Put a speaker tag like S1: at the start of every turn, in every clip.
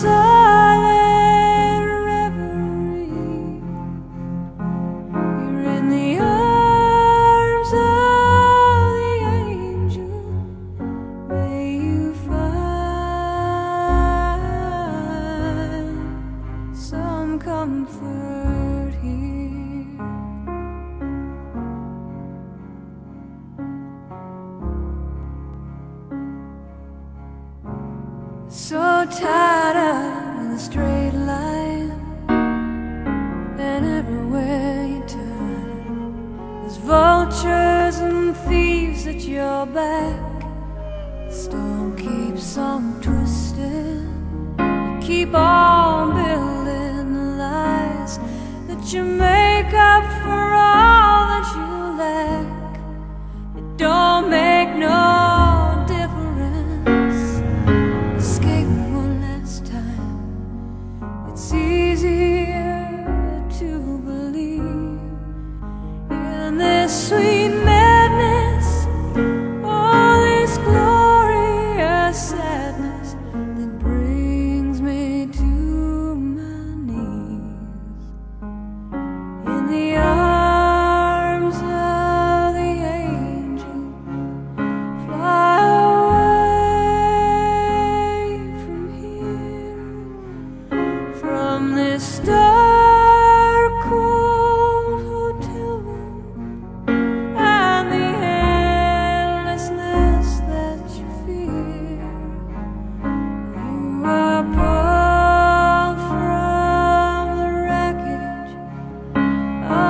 S1: silent reverie. You're in the arms of the angel. May you find some comfort here. So tied up in a straight line, and everywhere you turn, there's vultures and thieves at your back. The storm keeps on twisting. You keep on building the lies that you make up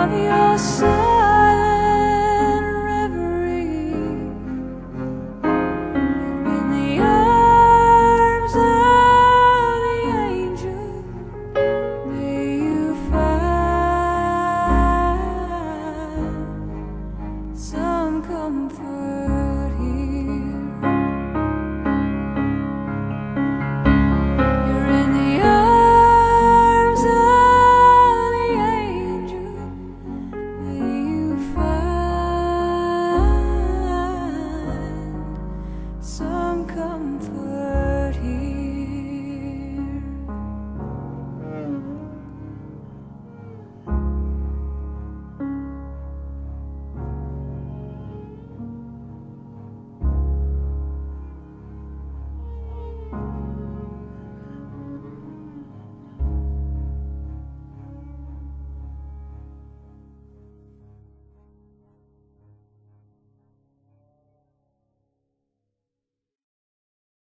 S1: of your silent reverie. In the arms of the angel. May you find some comfort